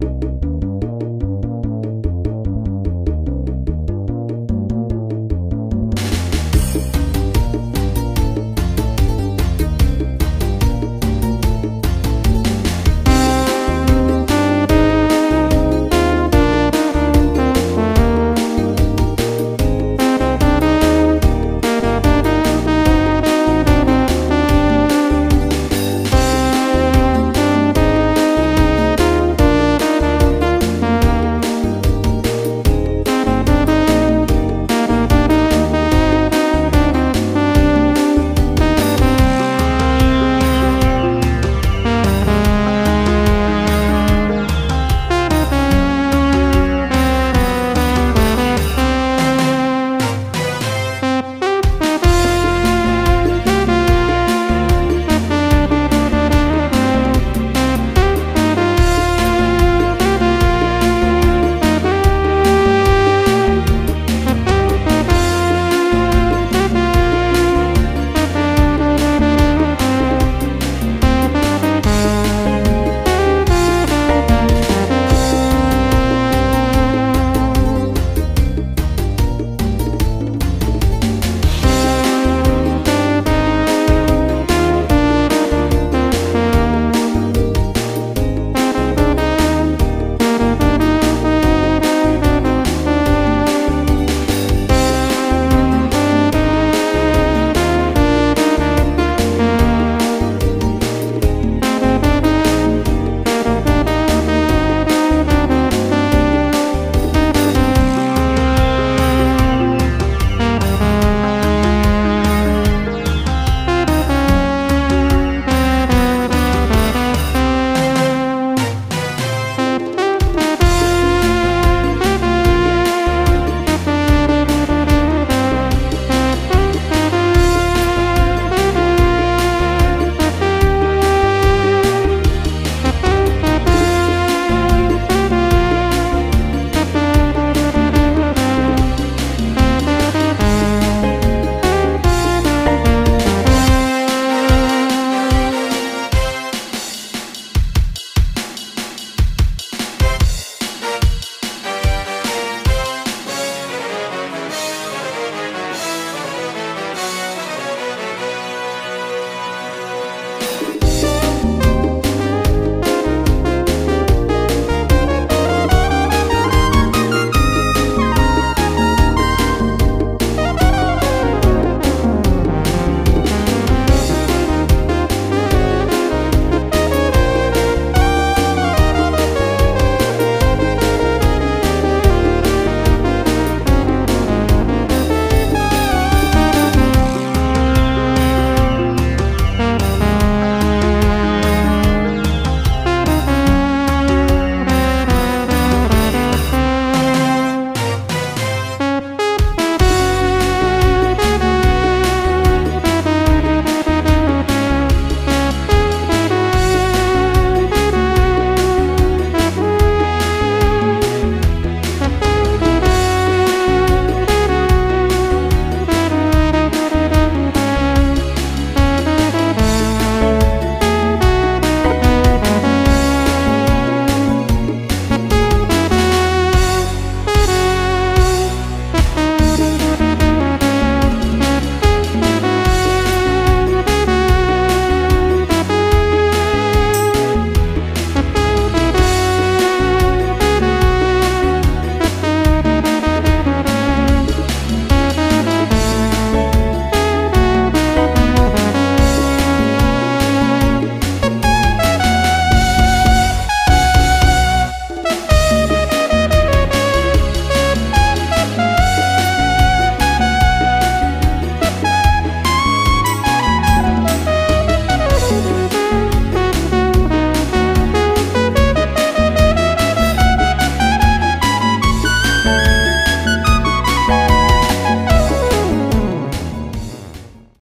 Música